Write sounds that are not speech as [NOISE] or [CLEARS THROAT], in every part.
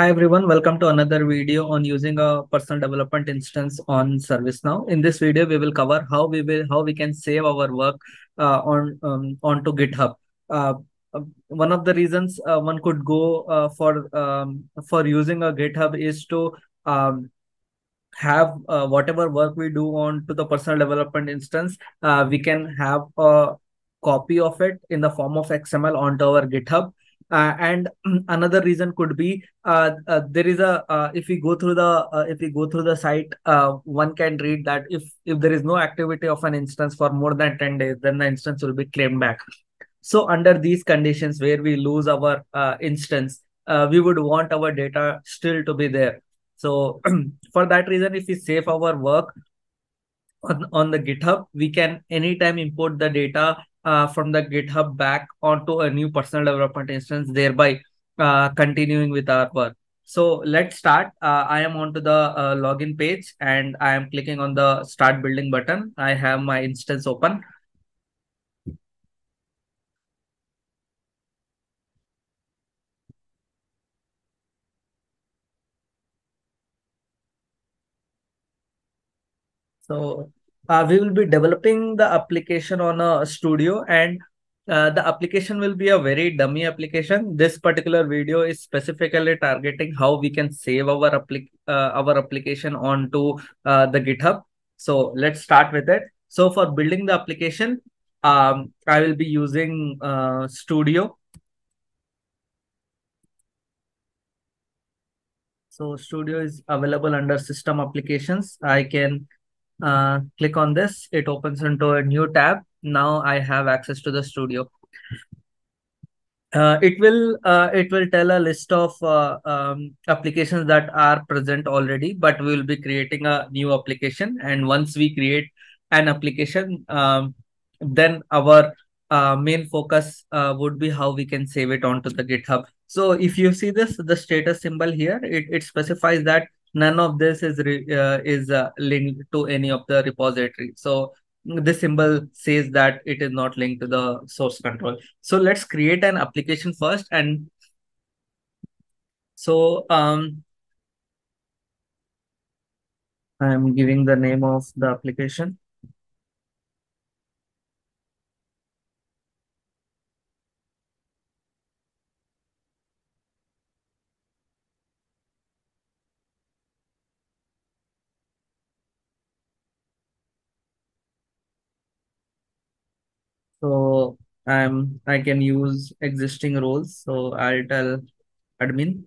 Hi everyone, welcome to another video on using a personal development instance on ServiceNow. In this video, we will cover how we will how we can save our work uh, on um, onto GitHub. Uh, uh one of the reasons uh, one could go uh, for um, for using a GitHub is to um, have uh, whatever work we do on to the personal development instance, we can have a copy of it in the form of XML onto our GitHub uh, and [CLEARS THROAT] another reason could be uh, uh, there is a uh, if we go through the uh, if we go through the site uh, one can read that if if there is no activity of an instance for more than 10 days then the instance will be claimed back. So under these conditions where we lose our instance we would want our data still to be there. So [CLEARS THROAT] for that reason if we save our work on, on the github we can anytime import the data uh, from the GitHub back onto a new personal development instance, thereby uh, continuing with our work. So let's start. Uh, I am onto the uh, login page and I am clicking on the start building button. I have my instance open. So uh, we will be developing the application on a studio and uh, the application will be a very dummy application. This particular video is specifically targeting how we can save our, applic uh, our application onto uh, the GitHub. So let's start with it. So for building the application, um, I will be using uh, Studio. So Studio is available under system applications. I can uh, click on this, it opens into a new tab. Now I have access to the studio. Uh, it will uh, it will tell a list of uh, um, applications that are present already, but we will be creating a new application. And once we create an application, um, then our uh, main focus uh, would be how we can save it onto the GitHub. So if you see this, the status symbol here, it, it specifies that none of this is uh, is uh, linked to any of the repository. So this symbol says that it is not linked to the source control. So let's create an application first and so um i'm giving the name of the application So I'm I can use existing roles. So I'll tell admin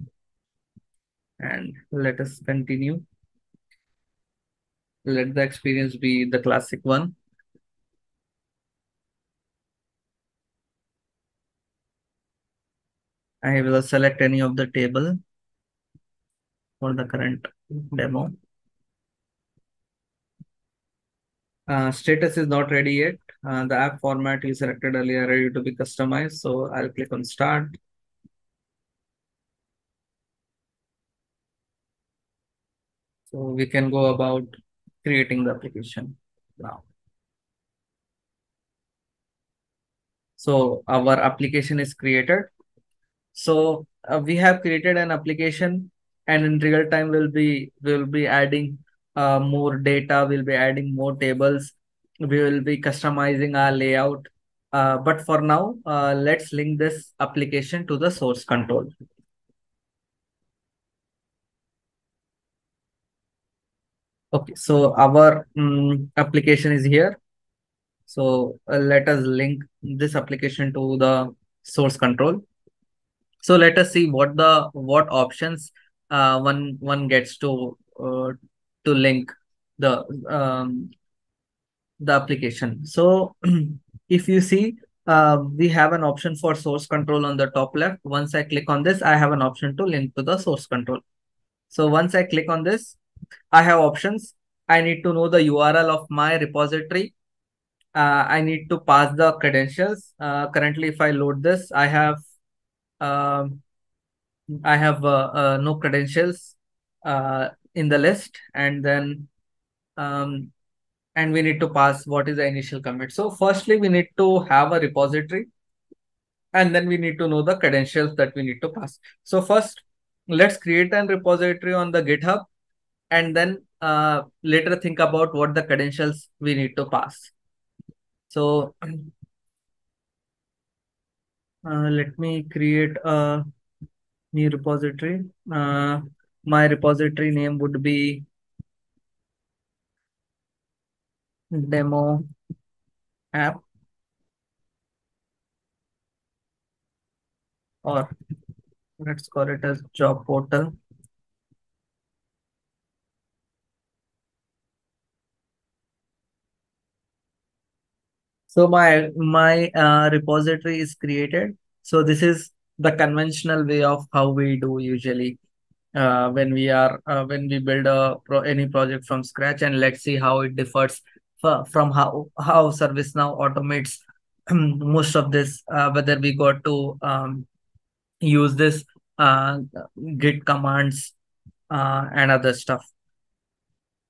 and let us continue. Let the experience be the classic one. I will select any of the table for the current demo. Uh, status is not ready yet. Uh, the app format you selected earlier ready to be customized. So I'll click on start. So we can go about creating the application now. So our application is created. So uh, we have created an application and in real time we'll be we'll be adding uh, more data, we'll be adding more tables, we will be customizing our layout. Uh, but for now, uh, let's link this application to the source control. Okay, so our um, application is here. So uh, let us link this application to the source control. So let us see what the what options uh, one one gets to uh, to link the um, the application. So [CLEARS THROAT] if you see, uh, we have an option for source control on the top left. Once I click on this, I have an option to link to the source control. So once I click on this, I have options. I need to know the URL of my repository. Uh, I need to pass the credentials. Uh, currently, if I load this, I have um, I have uh, uh, no credentials uh, in the list, and then um, and we need to pass what is the initial commit. So firstly, we need to have a repository and then we need to know the credentials that we need to pass. So first, let's create an repository on the GitHub and then uh, later think about what the credentials we need to pass. So uh, let me create a new repository. Uh, my repository name would be demo app or let's call it as job portal. So my my uh, repository is created. So this is the conventional way of how we do usually uh, when we are uh, when we build a pro any project from scratch and let's see how it differs from how how ServiceNow automates most of this uh, whether we got to um, use this uh, git commands uh, and other stuff.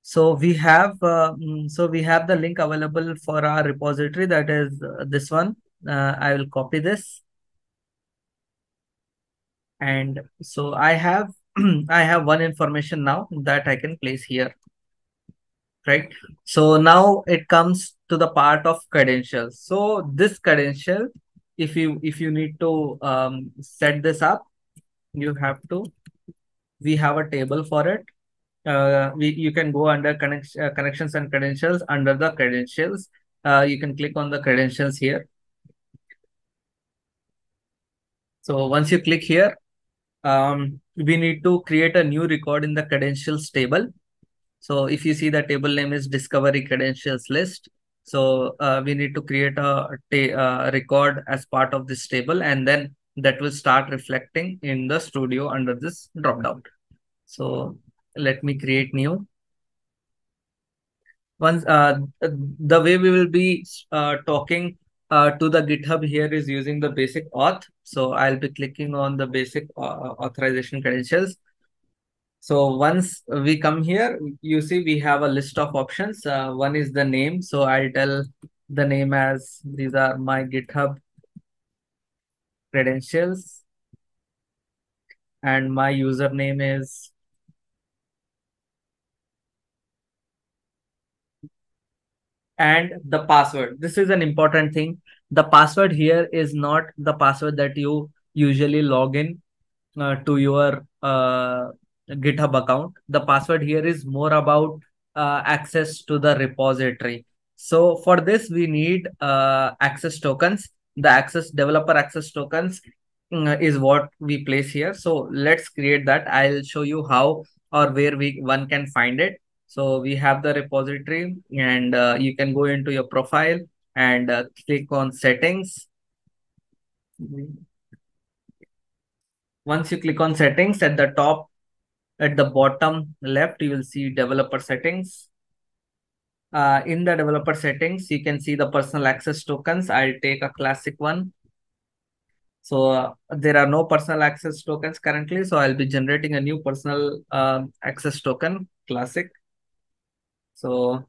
So we have uh, mm, so we have the link available for our repository. That is uh, this one. Uh, i will copy this. And so i have [CLEARS THROAT] i have one information now that i can place here right? So now it comes to the part of credentials so this credential if you if you need to um, set this up you have to we have a table for it. Uh, we you can go under connect, uh, connections and credentials under the credentials. Uh, you can click on the credentials here. So once you click here um, we need to create a new record in the credentials table so if you see the table name is discovery credentials list. So uh, we need to create a, a uh, record as part of this table and then that will start reflecting in the studio under this dropdown. So let me create new. Once uh, the way we will be uh, talking uh, to the GitHub here is using the basic auth. So I'll be clicking on the basic uh, authorization credentials. So once we come here, you see we have a list of options. Uh, one is the name. So I'll tell the name as these are my GitHub credentials. And my username is and the password. This is an important thing. The password here is not the password that you usually log in uh, to your uh, GitHub account. The password here is more about uh, access to the repository. So for this, we need uh, access tokens. The access developer access tokens uh, is what we place here. So let's create that. I'll show you how or where we one can find it. So we have the repository and uh, you can go into your profile and uh, click on settings. Once you click on settings at the top, at the bottom left, you will see developer settings. Uh, in the developer settings, you can see the personal access tokens. I'll take a classic one. So uh, there are no personal access tokens currently. So I'll be generating a new personal uh, access token, classic. So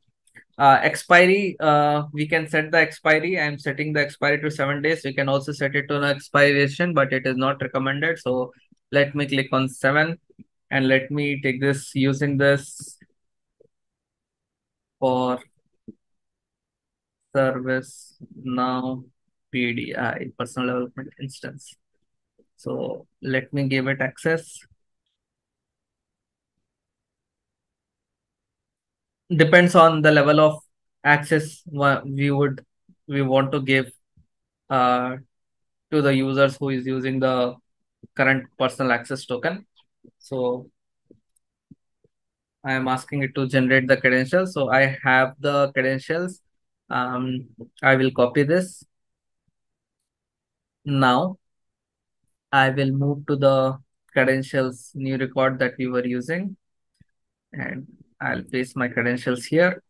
uh, expiry, uh, we can set the expiry. I'm setting the expiry to seven days. We can also set it to an expiration, but it is not recommended. So let me click on seven and let me take this using this for service now PDI personal development instance. So let me give it access. Depends on the level of access we would we want to give uh, to the users who is using the current personal access token. So I am asking it to generate the credentials. So I have the credentials. Um, I will copy this. Now I will move to the credentials new record that we were using and I'll paste my credentials here.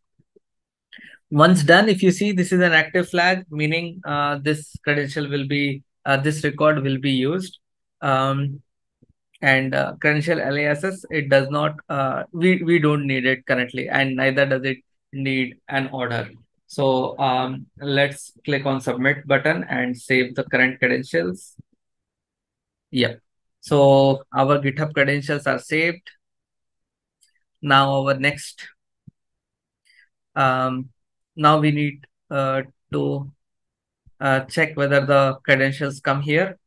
Once done, if you see this is an active flag, meaning uh, this credential will be, uh, this record will be used. Um, and uh, credential aliases it does not uh, we we don't need it currently and neither does it need an order so um, let's click on submit button and save the current credentials yep So our GitHub credentials are saved. Now our next, um, now we need uh, to uh, check whether the credentials come here.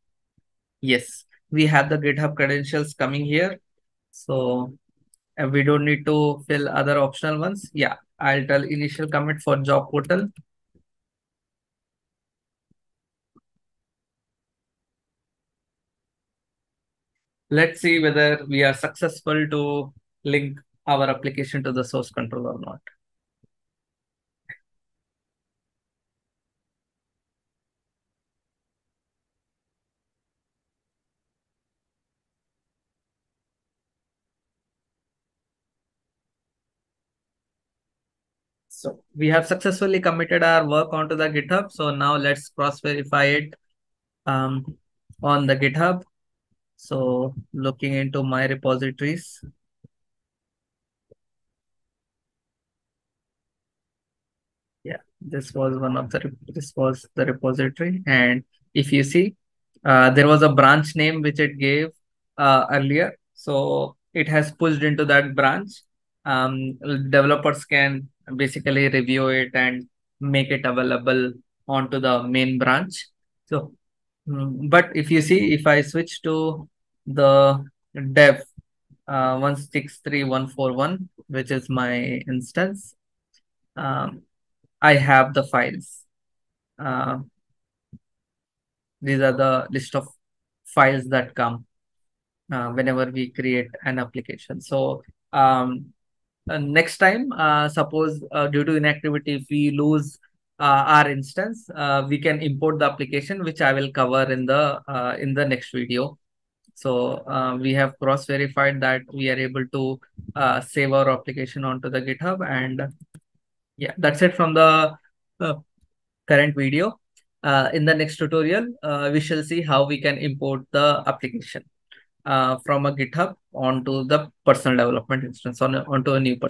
Yes, we have the GitHub credentials coming here. So uh, we don't need to fill other optional ones. Yeah, I'll tell initial commit for job portal. Let's see whether we are successful to link our application to the source control or not. So we have successfully committed our work onto the GitHub. So now let's cross verify it um, on the GitHub. So looking into my repositories. Yeah, this was one of the, this was the repository. And if you see, uh, there was a branch name which it gave uh, earlier. So it has pushed into that branch. Um, developers can basically review it and make it available onto the main branch. So, mm, but if you see, if I switch to the dev uh, 163141, which is my instance, um, I have the files. Uh, these are the list of files that come uh, whenever we create an application. So um, next time, uh, suppose uh, due to inactivity, if we lose uh, our instance, uh, we can import the application, which I will cover in the uh, in the next video. So uh, we have cross verified that we are able to uh, save our application onto the GitHub. And yeah, that's it from the uh, current video. Uh, in the next tutorial, uh, we shall see how we can import the application uh, from a GitHub onto the personal development instance on onto a new person.